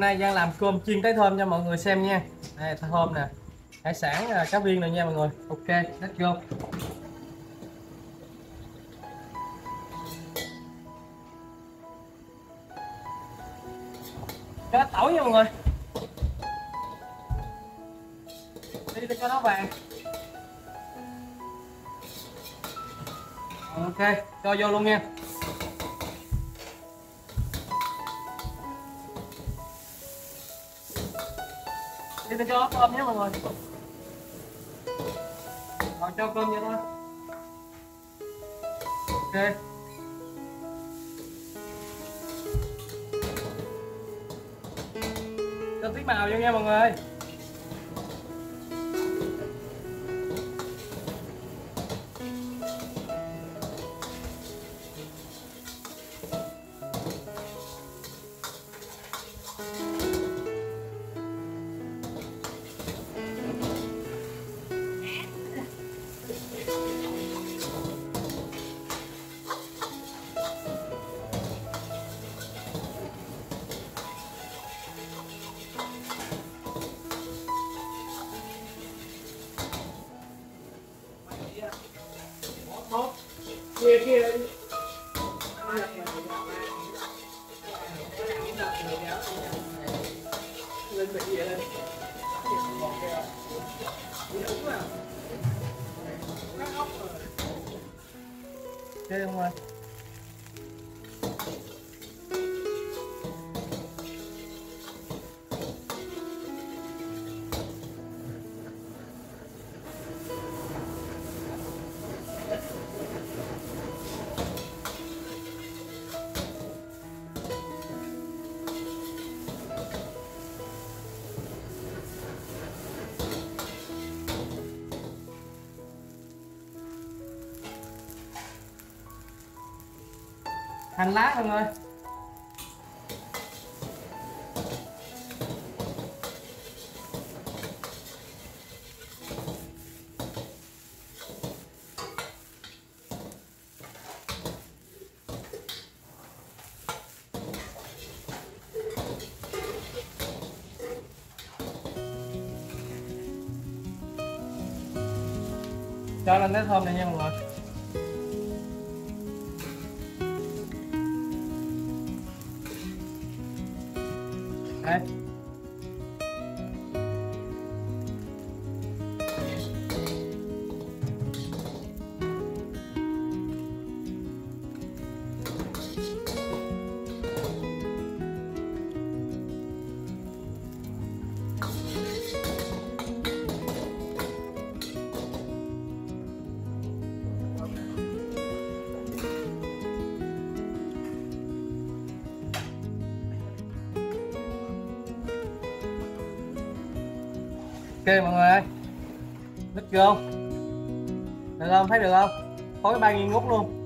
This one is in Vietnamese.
hôm nay Giang làm cơm chiên tái thơm cho mọi người xem nha. Đây, thơm nè. Hải sản à, cá viên này nha mọi người. Ok, let's go. Cho tỏi nha mọi người. Đi cho nó vàng. Ok, cho vô luôn nha. Đi ta cho cơm nhé mọi người. Rồi, cho cơm nhé thôi. Ok. Cho tí màu vô nha mọi người. Ơi kia kia lên bị gì lên chơi không ơi hành lá mọi người cho lên cái thơm này nha mọi người. はい。Ok, mọi người ơi. Let's chưa được không? Thấy được không? Khối ba nghi ngút luôn.